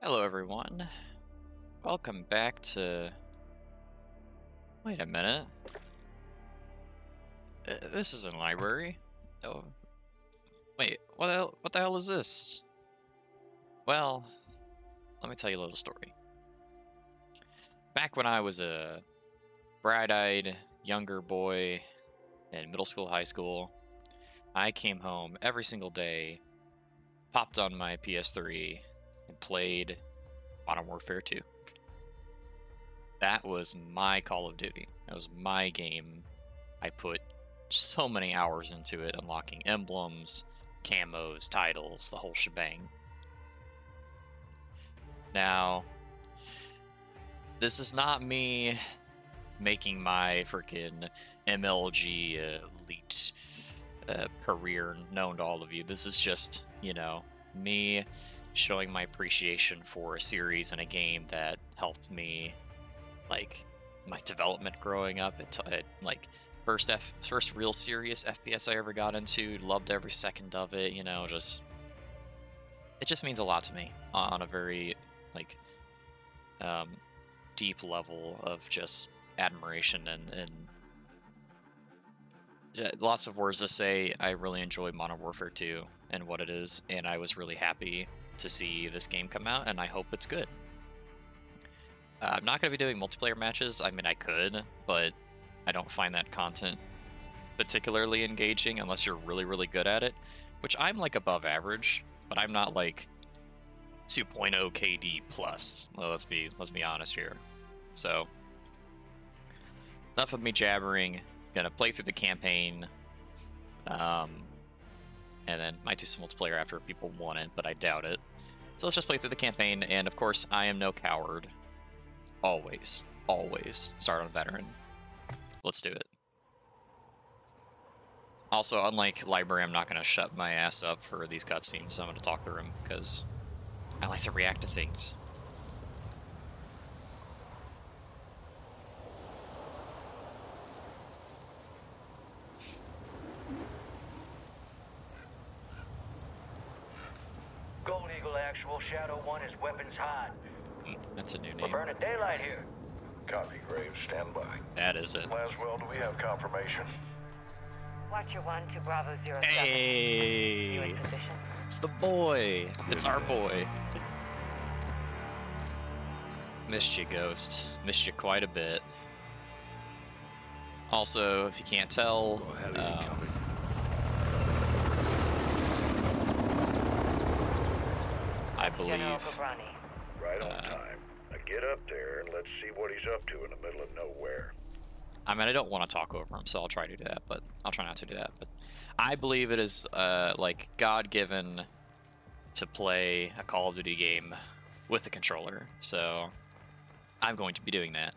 Hello, everyone. Welcome back to. Wait a minute. Uh, this isn't a library. Oh. Wait, what the hell, what the hell is this? Well, let me tell you a little story. Back when I was a bright-eyed younger boy in middle school, high school, I came home every single day, popped on my PS3, and played Modern Warfare 2. That was my Call of Duty. That was my game. I put so many hours into it, unlocking emblems, camos, titles, the whole shebang. Now, this is not me making my freaking MLG elite uh, career known to all of you. This is just, you know, me showing my appreciation for a series and a game that helped me, like, my development growing up. It, it like first F first real serious FPS I ever got into. Loved every second of it. You know, just it just means a lot to me on a very like um, deep level of just admiration and, and yeah, lots of words to say. I really enjoy Modern Warfare 2 and what it is, and I was really happy to see this game come out, and I hope it's good. Uh, I'm not going to be doing multiplayer matches. I mean, I could, but I don't find that content particularly engaging unless you're really, really good at it, which I'm like above average, but I'm not like 2.0 KD plus. Well, let's be let's be honest here. So, enough of me jabbering. Gonna play through the campaign. Um, and then might do some multiplayer after people want it, but I doubt it. So let's just play through the campaign, and of course, I am no coward. Always, always start on veteran. Let's do it. Also, unlike library, I'm not going to shut my ass up for these cutscenes, so I'm going to talk through them, because I like to react to things. Gold Eagle Actual, Shadow 1 is weapons hot. Mm, That's a new name. We're name. burning daylight here. Copy, Graves. Stand by. That is it. Laswell, do we have confirmation? Watcher 1 to Bravo 07. You in position? It's the boy! It's our boy. Missed you, Ghost. Missed you quite a bit. Also, if you can't tell, Got a heli um, incoming. I General believe Right on uh, time. Now get up there and let's see what he's up to in the middle of nowhere. I mean, I don't want to talk over him, so I'll try to do that, but I'll try not to do that. But I believe it is uh, like God given to play a Call of Duty game with the controller. So I'm going to be doing that,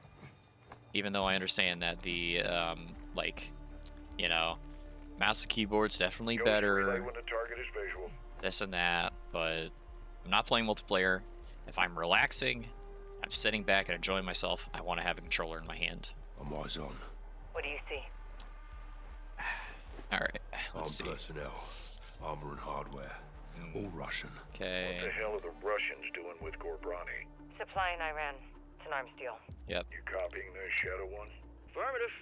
even though I understand that the um, like, you know, mouse and keyboard's definitely Go to your relay better, when the target is visual. this and that. But I'm not playing multiplayer. If I'm relaxing, I'm sitting back and enjoying myself. I want to have a controller in my hand. I'm eyes on. What do you see? All right, let's see. Armed personnel, armor and hardware, Mm, all Russian. Okay. What the hell are the Russians doing with Ghorbrani? Supplying Iran. It's an arms deal. Yep. You copying this, Shadow One? Affirmative.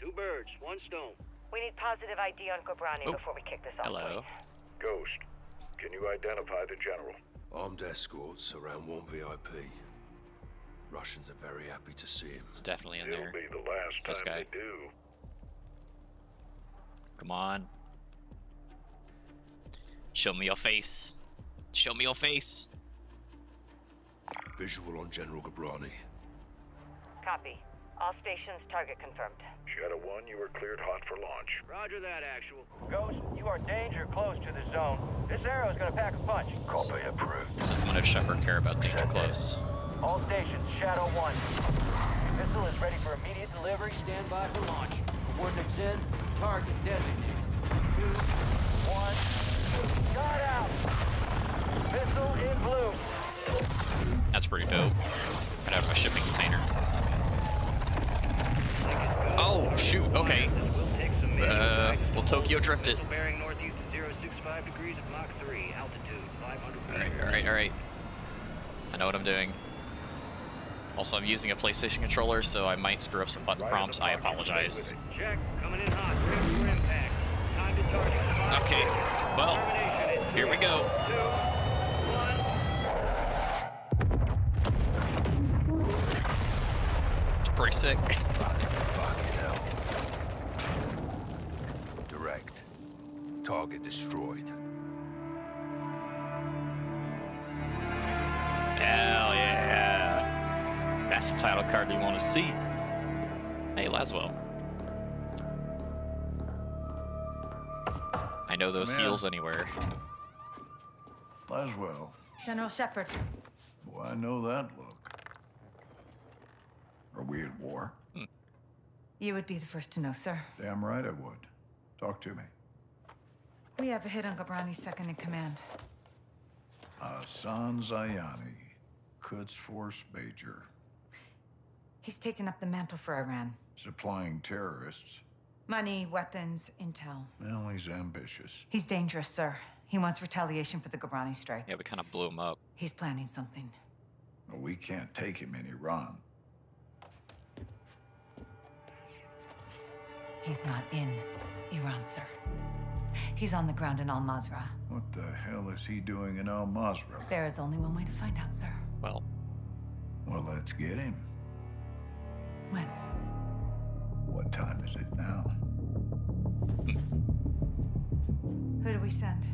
Two birds, one stone. We need positive ID on Ghorbrani Oh, before we kick this off. hello. please. Ghost, can you identify the general? Armed escorts around one VIP. Russians are very happy to see him. It's definitely in It'll there. be the last It's this guy. do. Come on. Show me your face. Show me your face. Visual on General Ghorbrani. Copy. All stations target confirmed. Shadow One, you are cleared hot for launch. Roger that, Actual. Ghost, you are danger close to the zone. This arrow is gonna pack a punch. Copy approved. Since when did Shepherd care about danger close? All stations, Shadow 1. Missile is ready for immediate delivery. Stand by for launch. Coordinates in. Target designated. Two, one. Got out! Missile in blue. That's pretty dope. I'd have my shipping container. Oh, shoot. Okay. Uh, we'll Tokyo drift it. Bearing northeast of 065 degrees at Mach 3, altitude 500 Alright, alright, alright. I know what I'm doing. Also, I'm using a PlayStation controller, so I might screw up some button prompts. I apologize. with it. Check. Coming in hot. Ready for impact. Time to target. Okay, well, here we go. It's pretty sick. Fucking hell. Direct. Target destroyed. Hell yeah. That's the title card we want to see. Hey, Laswell. I know those Man. heels anywhere. Laswell. General Shepherd, Boy, I know that look. Are we at war? Hmm. you would be the first to know, sir. Damn right I would. Talk to me. We have a hit on Ghorbrani's second in command. Hassan Zayani, Quds Force Major, He's taken up the mantle for Iran. supplying terrorists. Money, weapons, intel. Well, he's ambitious. He's dangerous, sir. He wants retaliation for the Ghorbrani strike. Yeah, we kind of blew him up. He's planning something. But we can't take him in Iran. He's not in Iran, sir. He's on the ground in Al Mazrah. What the hell is he doing in Al Mazrah? There is only one way to find out, sir. Well, Well, let's get him. When? What time is it now? Who do we send?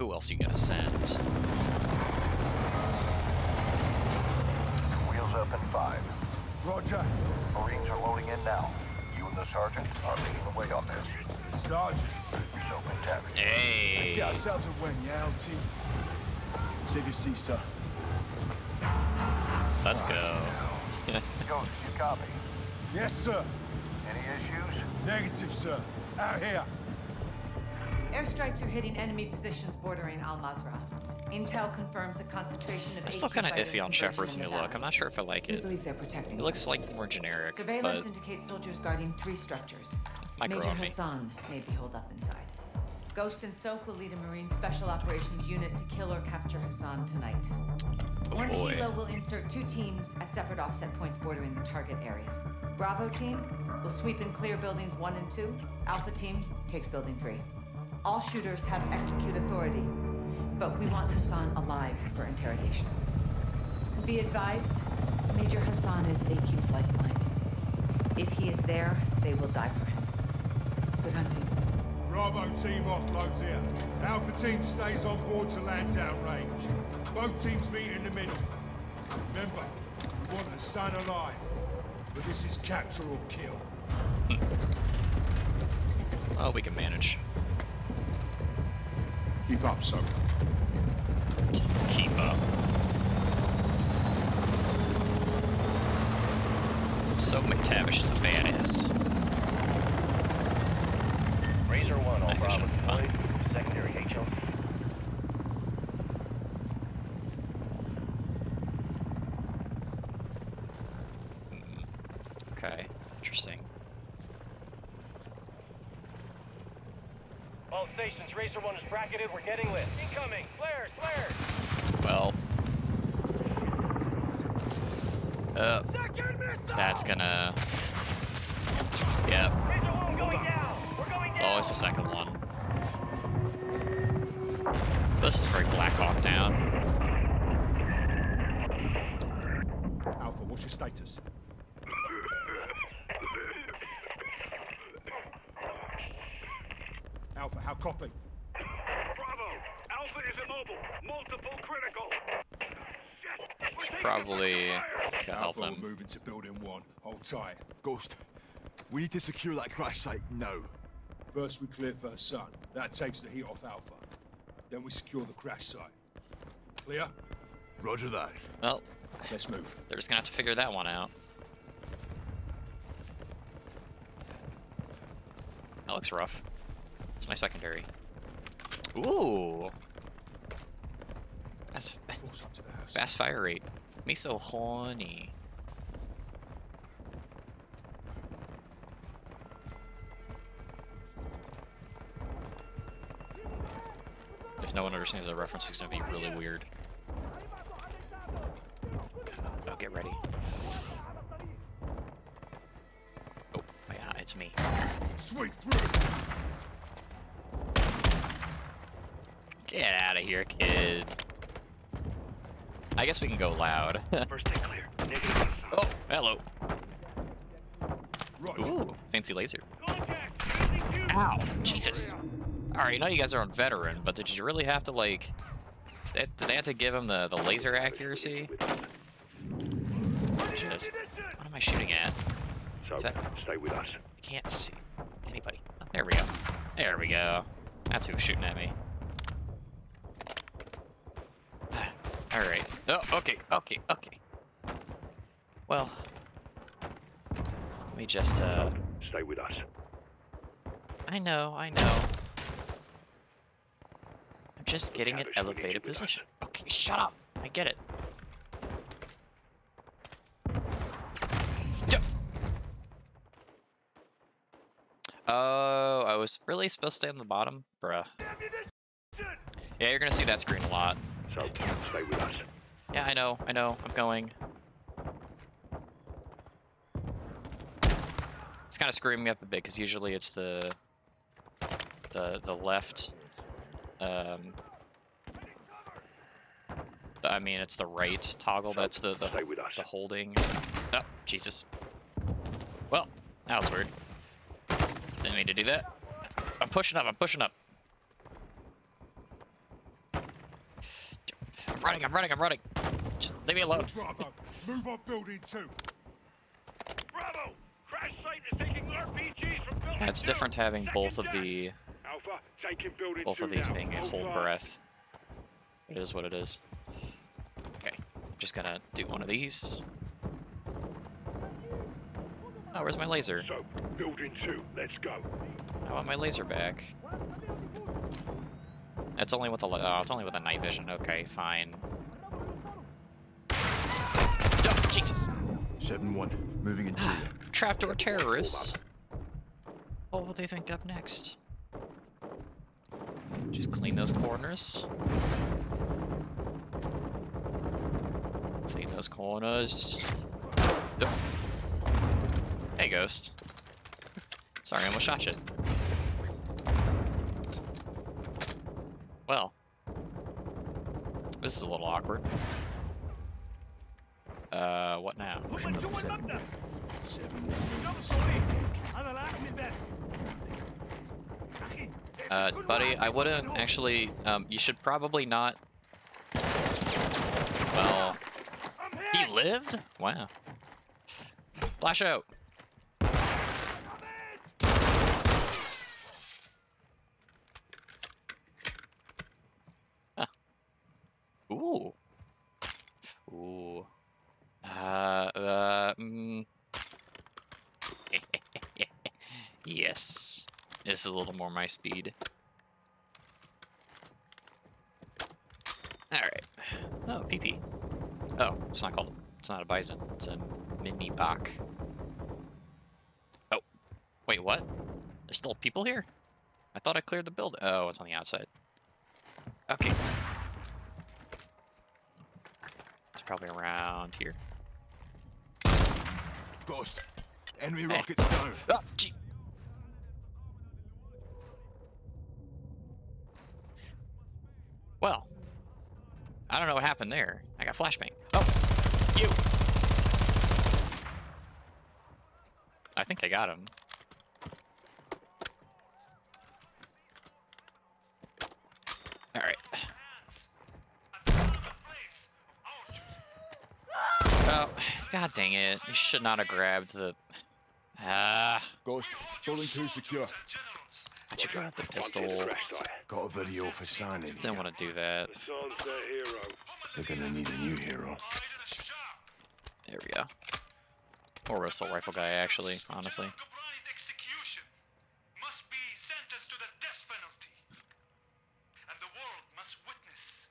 who else you gonna send? Wheels up in five. Roger. Marines are loading in now. You and the sergeant are leading the way on this. Sergeant. So, MacTavish. Let's get ourselves a win, yeah, LT? Save your seat, sir. Let's go. Ghost, you copy? Yes, sir. Any issues? Negative, sir. Out here. Airstrikes are hitting enemy positions bordering Al Mazrah. Intel confirms a concentration of I'm still kind of iffy on converging Shepherd's new look. I'm not sure if I like We it. believe they're protecting It looks like more generic, Surveillance but indicates soldiers guarding three structures. Grow Major. Hassan may be holed up inside. Ghost and Soap will lead a Marine Special Operations unit to kill or capture Hassan tonight. Oh One boy. Helo will insert two teams at separate offset points bordering the target area. Bravo team will sweep and clear buildings one and two. Alpha team takes building three. All shooters have execute authority, but we want Hassan alive for interrogation. Be advised, Major Hassan is AQ's lifeline. If he is there, they will die for him. Good hunting. Bravo team offloads here. Alpha team stays on board to land down range. Both teams meet in the middle. Remember, we want the sun alive. But this is capture or kill. Oh, we can manage. Keep up, so. Keep up. So MacTavish is a badass. Razor 1, all Night Bravo deployed. Secondary HL. Okay, interesting. All stations, Razor 1 is bracketed. We're getting lit. Incoming. Flares, flares. Well. Uh, that's gonna. Yep, Razor 1 going down. We're going it's down. always the second one. This is very Black Hawk Down. Alpha, what's your status? Alpha, how copy? Bravo! Alpha is immobile. Multiple critical. Should probably can help them. moving to building one. Hold tight. Ghost, we need to secure that crash site now. First we clear first sun. That takes the heat off Alpha. Then we secure the crash site. Clear? Roger that. Well, Let's move. they're just gonna have to figure that one out. That looks rough. It's my secondary. Ooh. That's Force up to the house. fast fire rate. Me so horny. If no one understands the reference, it's gonna be really weird. Oh, get ready. Oh, yeah, it's me. Sweep through. Get out of here, kid. I guess we can go loud. First thing clear. Oh, hello. Roger. Ooh, fancy laser. Ow, Jesus. Alright, I know you guys are on veteran, but did you really have to, like... Did did they have to give him the, the laser accuracy? Just... What am I shooting at? So, Is that- stay with us. I can't see anybody. Oh, there we go. There we go. That's who's shooting at me. Alright. Oh, okay, okay, okay. Well... Let me just, uh... Stay with us. I know, I know. I'm just getting an Establish we need elevated you with us. position. Okay, shut up. I get it. Oh, I was really supposed to stay on the bottom? Bruh. Yeah, you're gonna see that screen a lot. So, stay with us. Yeah, I know, I know, I'm going. It's kind of screwing me up a bit because usually it's the the the left. Um, the- I mean, it's the right toggle. That's the the, Stay with us. the holding. Oh, Jesus. Well, that was weird. Didn't mean to do that. I'm pushing up. I'm pushing up. I'm running. I'm running. I'm running. Just leave me alone. Bravo. Move on building two. Bravo! Crash site is taking RPGs from building Yeah, it's two. different having both of the Alpha, taking building both two of these now. being a whole Over. breath. It is what it is. Okay, I'm just gonna do one of these. Oh, where's my laser? So, building two, let's go. I want my laser back. It's only with a oh, it's only with a night vision. Okay, fine. Oh, Jesus! 7-1, moving interior. Trapdoor terrorists. What will they think of next? Just clean those corners. Clean those corners. Nope. Hey, Ghost. Sorry, I almost shot you. Well. This is a little awkward. Uh, what now? Pushing up second deck. 7-1, Uh, buddy, I wouldn't actually, um, you should probably not... Well... He lived? Wow. Flash out! Huh. Ooh. Ooh. Uh, uh, mm. yes. This is a little more my speed. Alright. Oh, PP. Oh, it's not called, it's not a Bizon. It's a Minibak. Oh. Wait, what? There's still people here? I thought I cleared the build. Oh, it's on the outside. Okay. It's probably around here. Ghost, enemy Hey. rockets down. Oh, gee. Well, I don't know what happened there. I got flashbang. Oh, you. I think I got him. All right. Oh, god dang it. You should not have grabbed the... Ah, Ghost, building two secure. I should grab the pistol. To the crash site. Got a video for signing. Didn't want to do that. Hassan's their hero. They're gonna need a new hero. There we go. Or assault rifle guy, actually, honestly. Ghorbrani's execution must be sentenced to the death penalty. And the world must witness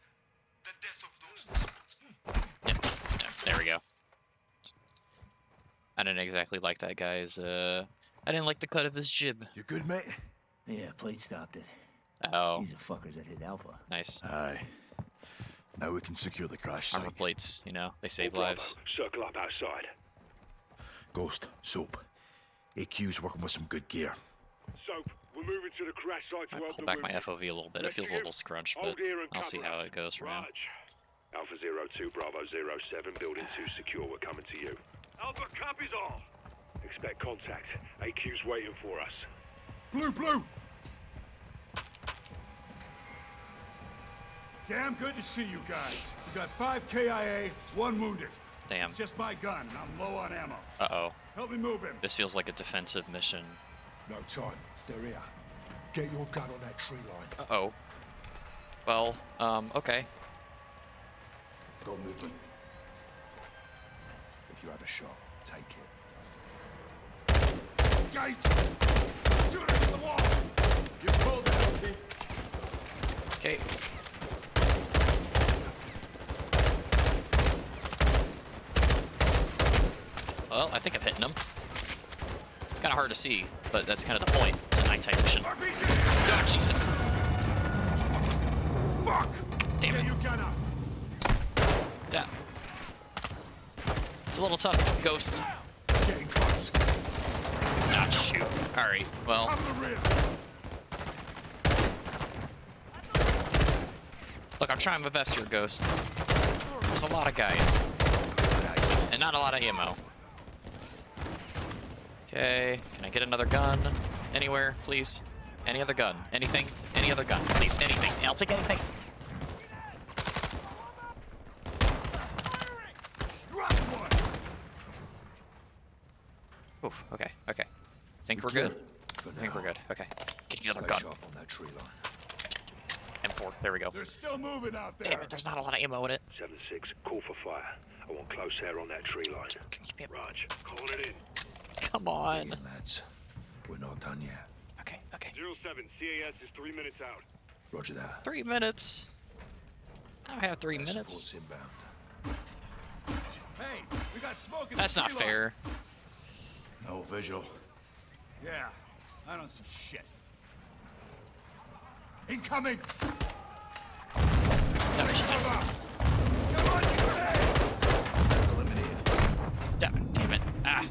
the death of those Yep. There we go. I didn't exactly like that guy's, uh... I didn't like the cut of his jib. You good, mate? Yeah, plate stopped it. Oh, These are fuckers that hit Alpha. nice. Aye. Now we can secure the crash Armor site. plates, you know, they save Bravo, lives. Circle up outside. Ghost, Soap. AQ's working with some good gear. Soap, we're moving to the crash site to I help pull the back my. FOV a little bit. It feels a little scrunched, but hold here and I'll see how it goes from now. Alpha Zero Two Bravo Zero Seven, Building Two secure. We're coming to you. Alpha copies all. Expect contact. AQ's waiting for us. Blue, blue! Damn good to see you guys. We got five KIA, one wounded. Damn. It's just my gun, and I'm low on ammo. Uh-oh. Help me move him. This feels like a defensive mission. No time. They're here. Get your gun on that tree line. Uh-oh. Well, um, okay. Got movement. If you have a shot, take it. Engage! Shoot it the wall! You pulled that, okay? Well, I think I'm hitting him. It's kind of hard to see, but that's kind of the point. It's a nighttime mission. Oh, Jesus. Fuck! Damn it. your gun up. Yeah. It's a little tough, Ghost. Not ah, shoot. Alright, well, Cover the rear. look, I'm trying my best here, Ghost. There's a lot of guys. And not a lot of ammo. Okay, can I get another gun? Anywhere, please? Any other gun? Anything? Any other gun? Please, anything. I'll take anything. Oof, okay, okay. Think we're good? I think we're good. Okay. Get another Stay gun. sharp on that tree line. M4, there we go. They're still moving out there. Damn it, there's not a lot of ammo in it. Seven Six, call for fire. I want close air on that tree line. Keep it- Raj, calling it in. Come on. Again, lads. We're not done yet. Okay, okay. Zero Seven, CAS is three minutes out. Roger that. Three minutes. I don't have three Air minutes. inbound. Hey, we got smoke in That's the not fair. No visual. Yeah, I don't see shit. Incoming! No, Jesus. Come on, grenade! Eliminated. Damn, damn it. Ah.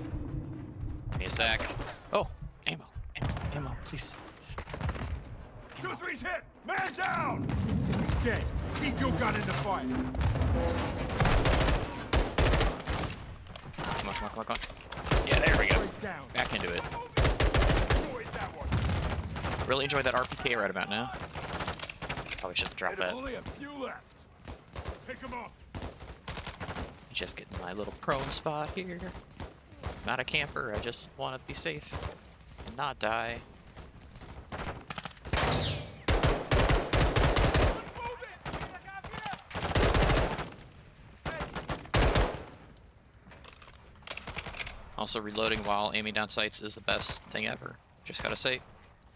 Give me a sec. Oh, ammo. Ammo, ammo, please. Two, three's hit! Man down! He's dead. Keep your gun in the fight. Come on, come on, come on, come on. Yeah, there we go. Back into it. Avoid that one. Really enjoyed that RPK right about now. Probably should have dropped that. only a few left. Pick up. Just getting my little prone spot here. I'm not a camper, I just want to be safe and not die. Also, reloading while aiming down sights is the best thing ever. Just gotta say.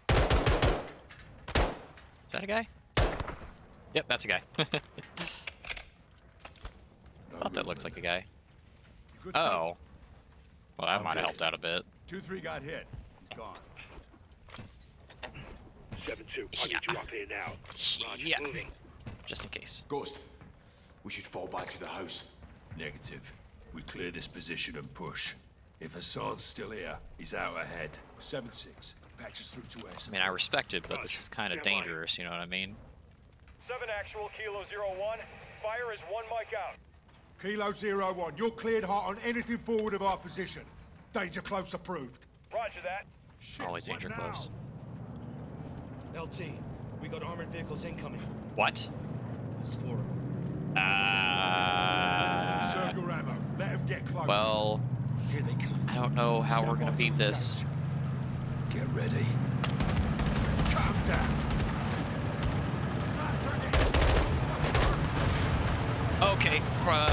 Is that a guy? Yep, that's a guy. Thought that looked like a guy. Oh. Well, that I'm might have helped out a bit. Two, three got hit. He's gone. Seven Two, I need you up here now. Raj, Yeah. moving. Just in case. Ghost, we should fall back to the house. Negative. We clear this position and push. If Hassan's still here, he's out ahead. 7-6. Patches through to us. I mean, I respect it, but this is kind of dangerous, you know what I mean? 7 actual, Kilo Zero One. Fire is one mic out. Kilo Zero One, you're cleared hot on anything forward of our position. Danger close approved. Roger that. Shit, Always danger now? close. LT, we got armored vehicles incoming. What? There's four of them. Uh, Circle ammo. Let him get close. well, Here they come. I don't know how Stand we're gonna beat this. Get ready. Calm down. Okay, uh,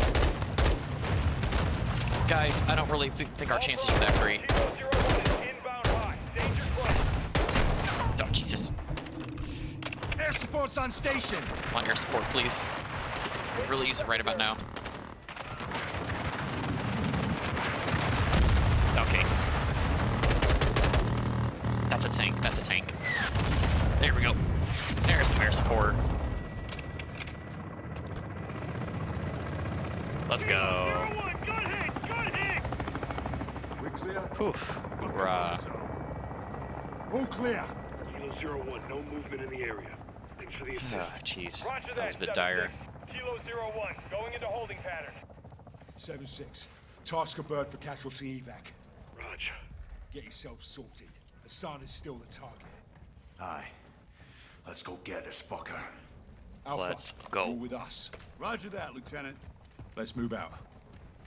guys, I don't really th think our chances are that great. Kilo Zero One is inbound high. Danger close. Oh, Jesus. Air support's on station. On, air support, please. Could really use it right about now. Okay. That's a tank, that's a tank. There we go. There's some air support. Let's go. We clear? Poof. Bruh. All clear. Kilo Zero One, no movement in the area. Thanks for the assist. Ah, jeez. Roger That that, was a bit dire. Kilo Zero One, going into holding pattern. 7-6. Task a bird for casualty evac. Roger. Get yourself sorted. Hassan is still the target. Aye. Let's go get this fucker. Alpha, Let's go. you're with us. Roger that, Lieutenant. Let's move out.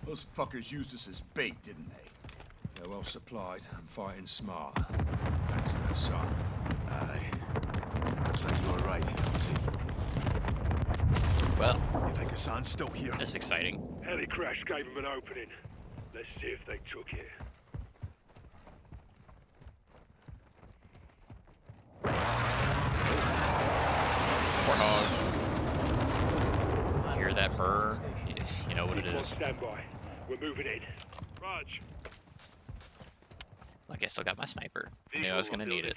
Those fuckers used us as bait, didn't they? They're well supplied and fighting smart. Thanks to Hassan. Aye. Looks like you were right, LT. Well, You think Hassan's still here? this is exciting. Heli crash gave them an opening. Let's see if they took it. Warthog. Hear that burr? You know what it Keep on is. standby. We're moving in. Raj. Like I still got my sniper. I knew I was gonna need it.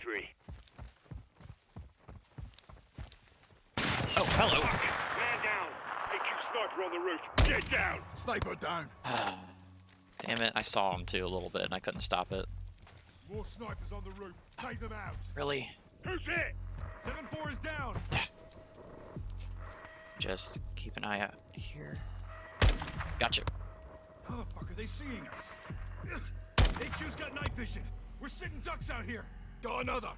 Oh, hello. Man down. AQ sniper on the roof. Get down. Sniper down. Damn it, I saw him too a little bit and I couldn't stop it. More snipers on the roof. Take them out. Really? Who's it? 7-4 is down. Just keep an eye out here. Gotcha. How the fuck are they seeing us? AQ's got night vision. We're sitting ducks out here. Got another.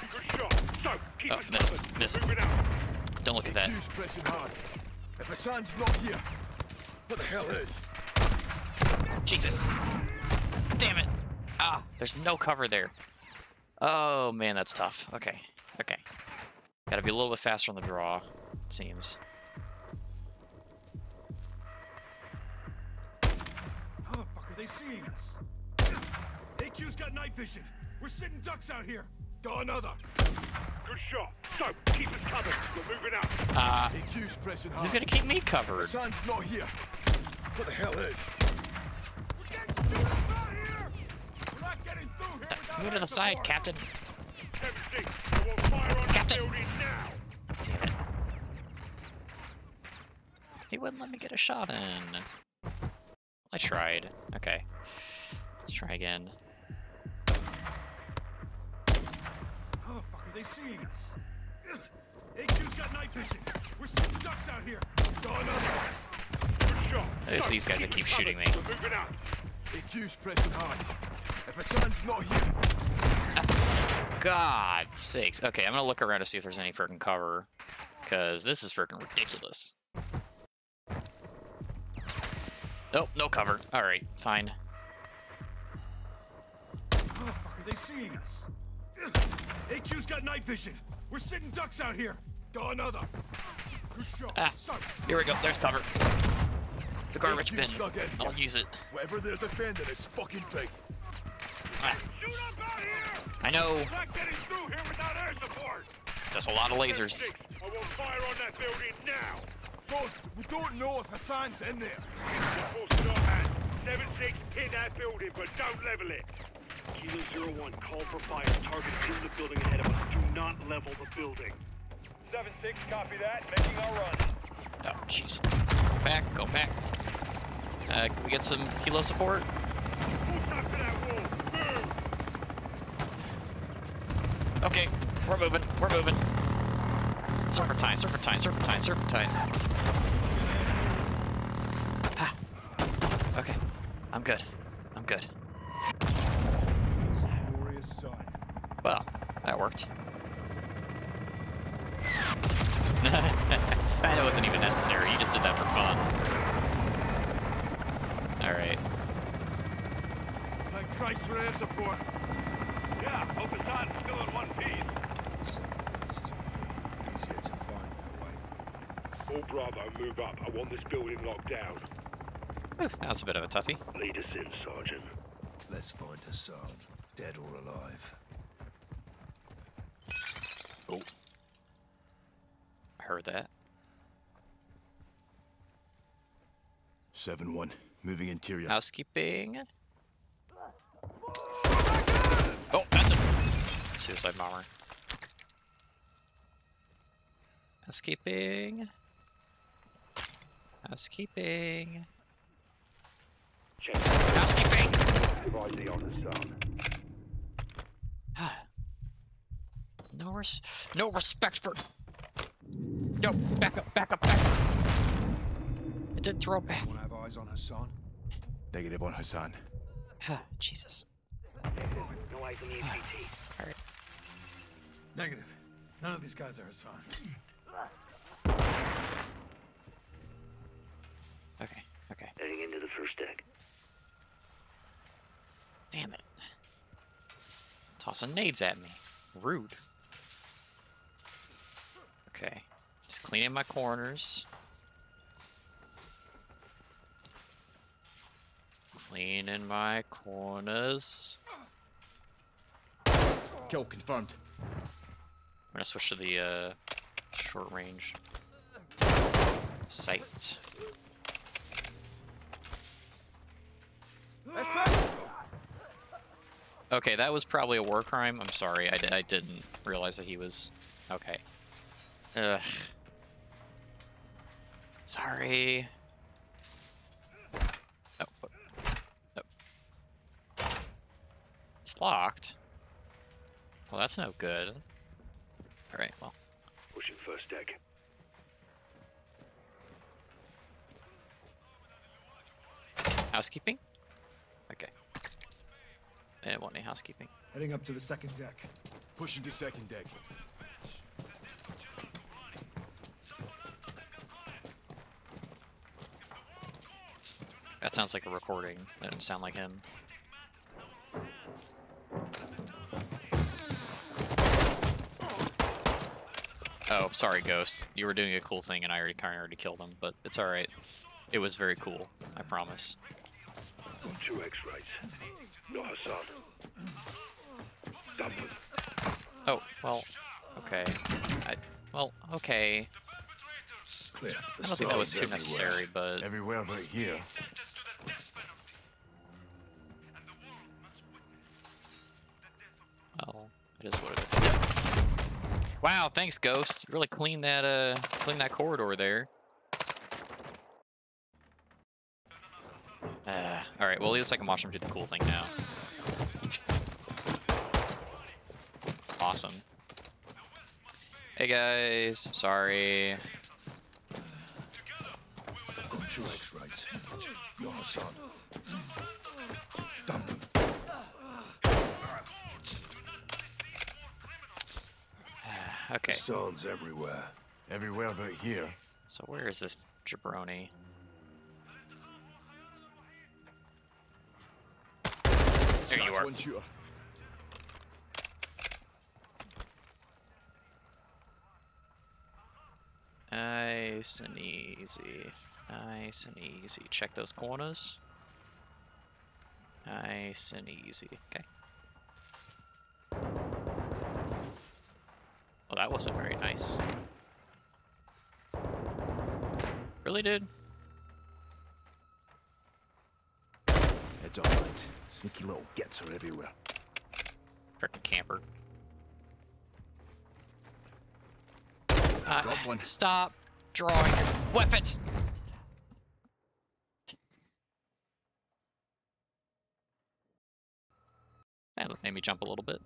Good shot. So, keep Oh, us missed, covered. missed. Moving out. Don't look at that. AQ's pressing hard. If Hassan's not here, what the hell is? Jesus. Damn it. Ah, there's no cover there. Oh man, that's tough. Okay, okay. Gotta be a little bit faster on the draw, it seems. How the fuck are they seeing us? AQ's got night vision. We're sitting ducks out here. Got another. Good shot. So, keep us covered. We're moving out. Uh, AQ's pressing hard. who's gonna keep me covered? Hassan's not here. What the hell is? Move to the side, Captain. 76. Fire on Captain. the building now. Damn it. He wouldn't let me get a shot in. I tried. Okay. Let's try again. How the fuck are they seeing us? AQ's got night vision. We're sitting ducks out here. Got another. It's these guys that keep shooting me. covered. We're moving out. AQ's pressing hard. If Hassan's not here, God sakes. Okay, I'm gonna look around to see if there's any freaking cover. Because this is freaking ridiculous. Nope, no cover. Alright, fine. how the fuck are they seeing us? AQ's got night vision. We're sitting ducks out here. Got another. Good shot. Ah, So, here we go. There's cover. The garbage AQ's bin. I'll use it. Whatever they're defending is fucking fake. Ah, Shoot up out here. I know. We're not through here without air support. There's a lot of lasers. I want fire on that building now. Boss, we don't know if Hassan's in there. Full stop, man. 7-6, hit that building, but don't level it. Kilo Zero One, call for fire. Target in the building ahead of us. Do not level the building. 7-6, copy that. Making our run. Oh, jeez. Go back, go back. Uh, can we get some kilo support? Full stop to that wall. Move. Okay, we're moving, we're moving. Serpentine, serpentine, serpentine, serpentine. Ah. Okay, I'm good. I'm good. It's a glorious sight. Well, that worked. I know it wasn't even necessary, you just did that for fun. Alright. Thank Christ for air support. Yeah, hope Hassan's still in one piece. Easier to find that way. All Bravo, move up. I want this building locked down. Whew, that was a bit of a toughie. Lead us in, Sergeant. Let's find Hassan, dead or alive. Oh. I heard that. 7-1, moving interior. Housekeeping. Oh, that's a suicide bomber. Housekeeping. Housekeeping. Check. Housekeeping. ID on Hassan. No res no respect for No, back up, back up, back up. It did throw back. Want have eyes on Hassan? Negative on Hassan. Jesus. No eyes on the APT. Alright. Negative. None of these guys are Hassan. Okay, okay. Heading into the first deck. Damn it. Tossing nades at me. Rude. Okay. Just cleaning my corners. Cleaning my corners. Kill confirmed. I'm gonna switch to the uh, short range sight. Okay, that was probably a war crime. I'm sorry, I, I didn't realize that he was... Okay. Ugh. Sorry. Oh, oh. oh. It's locked. Well, that's no good. Alright, well. Pushing first deck. Housekeeping? Okay. I don't want any housekeeping. Heading up to the second deck. Pushing to second deck. That sounds like a recording. That didn't sound like him. Oh, sorry, Ghost. You were doing a cool thing and I already kind of already killed him, but it's alright. It was very cool, I promise. Two X-rays. No Hassan. Dublin. Oh, well, okay. I, well, okay. Clear. I don't think that was too necessary, but Everywhere but here. well, it is what it is. Wow, thanks, Ghost. You really cleaned that uh cleaned that corridor there. Uh, all right. Well, at least I can watch him do the cool thing now. Awesome. Hey guys, sorry. Got two X-rays. No Hassan. Dublin. Okay. Hassan's everywhere. Everywhere but here. So where is this jabroni? There you are. One. Nice and easy. Nice and easy. Check those corners. Nice and easy. Okay. Well, that wasn't very nice. Really, dude? Heads up, right. Sneaky little gets are everywhere. Frickin' camper. Uh, one. Stop drawing your weapons! That made me jump a little bit.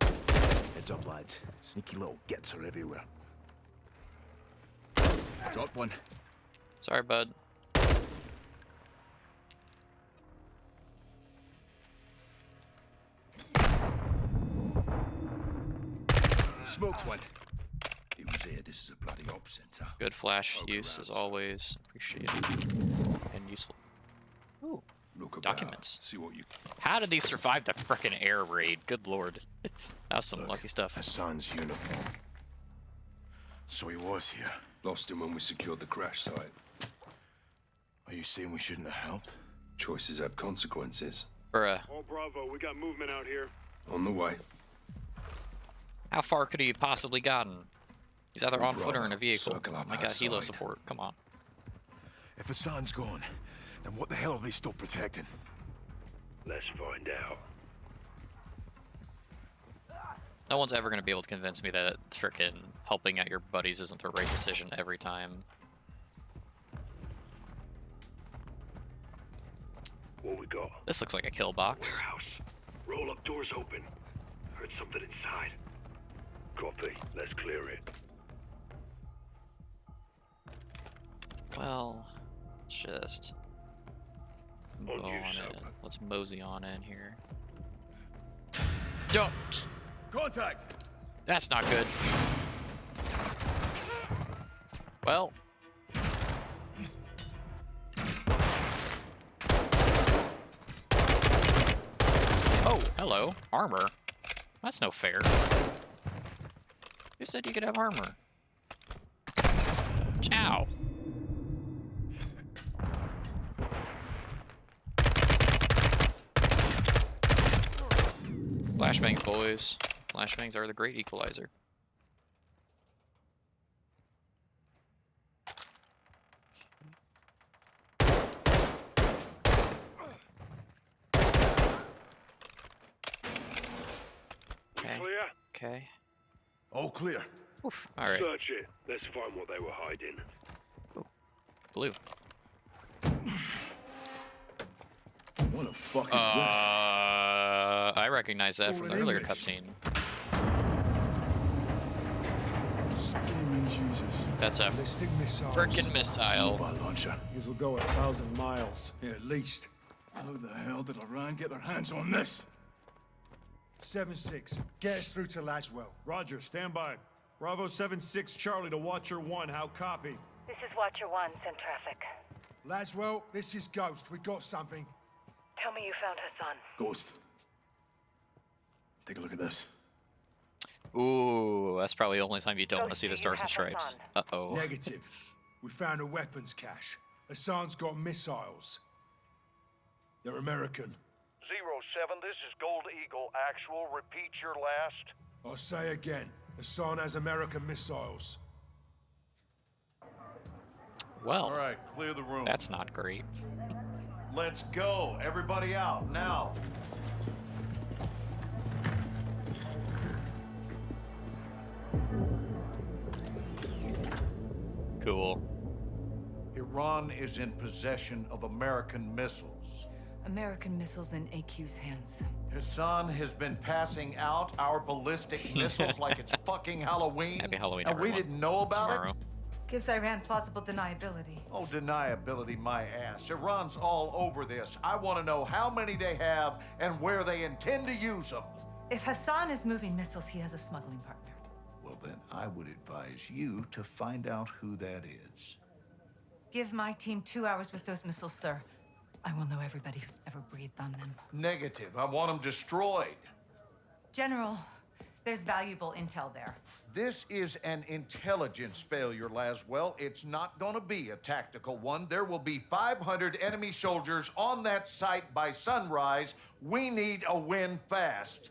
Heads up, lads. Sneaky little gets are everywhere. Drop one. Sorry, bud. Smoked one. He was here. This is a bloody op center. Good flash Poke use around as some. always. Appreciated. And useful. Ooh, Look about. documents. See what you. How did these survive the frickin' air raid? Good lord. That's was some lucky stuff. Hassan's uniform. So he was here. Lost him when we secured the crash site. Are you saying we shouldn't have helped? Choices have consequences. Bruh, All Bravo, we got movement out here. On the way. How far could he have possibly gotten? He's either on foot or in a vehicle. I oh my god, helo support. Come on. If Hassan's gone, then what the hell are they still protecting? Let's find out. No one's ever going to be able to convince me that frickin' helping out your buddies isn't the right decision every time. What we got? This looks like a kill box. Warehouse. Roll up doors open. Heard something inside. Copy. Let's clear it. Well, let's just go On you, on Soap. in. Let's mosey on in here. Don't. Contact! That's not good. Well. Oh, hello. Armor. That's no fair. Said you could have armor. Ciao. Flashbangs, boys. Flashbangs are the great equalizer. Okay. Clear? Okay. All clear. Oof. All right. Search it. Let's find what they were hiding. Blue. What the fuck is Uh, I recognize that It's from the earlier English. cutscene. Steaming Jesus. That's a Ballistic missiles. frickin' missile. Mobile launcher. These will go a thousand miles. Yeah, at least. How the hell did Iran get their hands on this? 7-6. Get us through to Laswell. Roger, stand by. Bravo 7-6 Charlie to Watcher 1. How copy? This is Watcher 1, send traffic. Laswell, this is Ghost. We got something. Tell me you found Hassan. Ghost. Take a look at this. Ooh, that's probably the only time you don't want to see the stars and stripes. Uh oh. Negative. We found a weapons cache. Hassan's got missiles. They're American. Zero seven, this is Gold Eagle. Actual, repeat your last. I'll say again. Hassan has American missiles. Well, All right, clear the room. that's not great. Let's go. Everybody out now. Cool. Iran is in possession of American missiles. American missiles in AQ's hands. Hassan has been passing out our ballistic missiles like it's fucking Halloween. Happy Halloween, And we didn't know about Tomorrow. it? Gives Iran plausible deniability. Oh, deniability, my ass. Iran's all over this. I want to know how many they have and where they intend to use them. If Hassan is moving missiles, he has a smuggling partner. Well, then I would advise you to find out who that is. Give my team two hours with those missiles, sir. I will know everybody who's ever breathed on them. Negative. I want them destroyed. General, there's valuable intel there. This is an intelligence failure, Laswell. It's not going to be a tactical one. There will be 500 enemy soldiers on that site by sunrise. We need a win fast.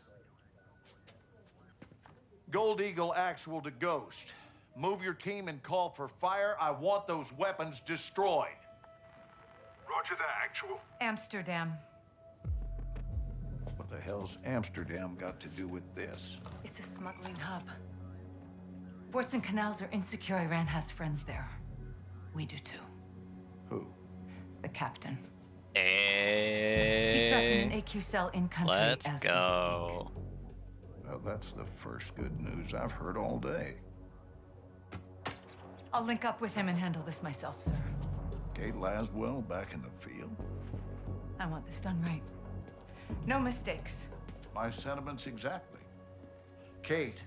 Gold Eagle actual to Ghost. Move your team and call for fire. I want those weapons destroyed. Roger that, actual. Amsterdam. What the hell's Amsterdam got to do with this? It's a smuggling hub. Ports and canals are insecure. Iran has friends there. We do too. Who? The captain. Hey. He's tracking an AQ cell in country Let's as go. Well, that's the first good news I've heard all day. I'll link up with him and handle this myself, sir. Kate Laswell back in the field. I want this done right. No mistakes. My sentiments exactly. Kate,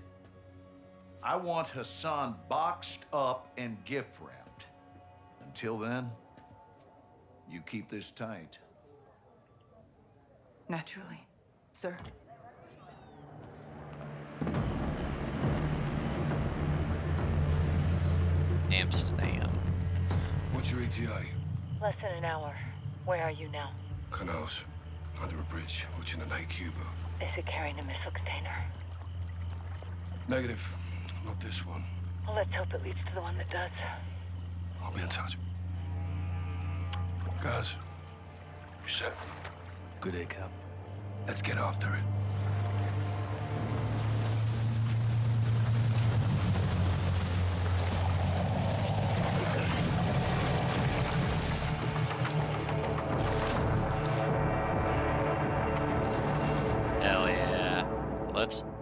I want Hassan boxed up and gift wrapped. Until then, you keep this tight. Naturally, sir. Amsterdam. What's your ETA? Less than an hour. Where are you now? Canals. Under a bridge, watching an AQ boat. Is it carrying a missile container? Negative. Not this one. Well, let's hope it leads to the one that does. I'll be in touch. Guys. You set? Good day, Cap. Let's get after it.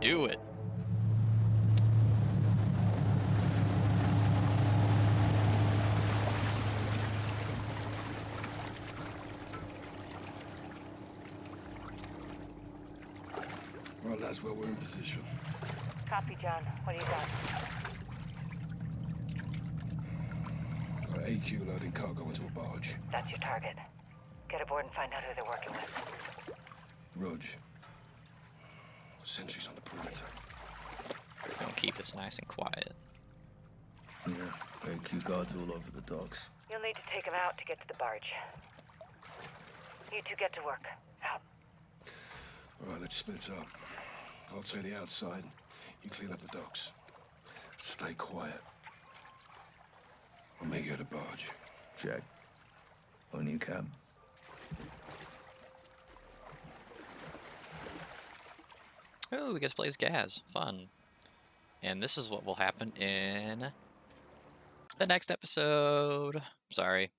Do it. Right, lads, well, we're in position. Copy, John. What do you got? Got AQ loading cargo into a barge. That's your target. Get aboard and find out who they're working with. Rog. Sentries on the perimeter. I'll keep this nice and quiet. Yeah, AQ guards all over the docks. You'll need to take them out to get to the barge. You two get to work. Out. All right, let's split up. I'll take the outside. You clean up the docks. Stay quiet. I'll meet you at the barge. Check. On you, Cam. Oh, we get to play as Gaz. Fun. And this is what will happen in the next episode. Sorry.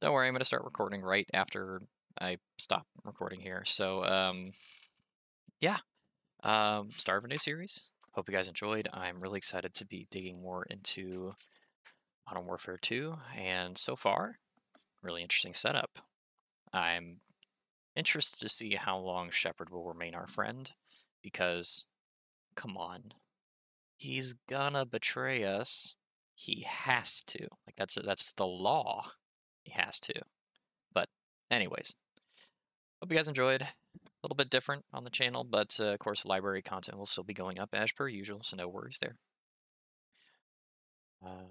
Don't worry, I'm going to start recording right after I stop recording here. So, um, yeah. Um, start of a new series. Hope you guys enjoyed. I'm really excited to be digging more into Modern Warfare 2. And so far, really interesting setup. I'm interested to see how long Shepherd will remain our friend because come on he's gonna betray us he has to like that's that's the law he has to. But anyways hope you guys enjoyed. A little bit different on the channel but uh, of course library content will still be going up as per usual so no worries there. Uh,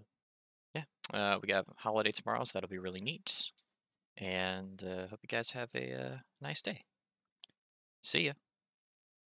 yeah uh, we got holiday tomorrow so that'll be really neat. And uh, hope you guys have a uh, nice day. See ya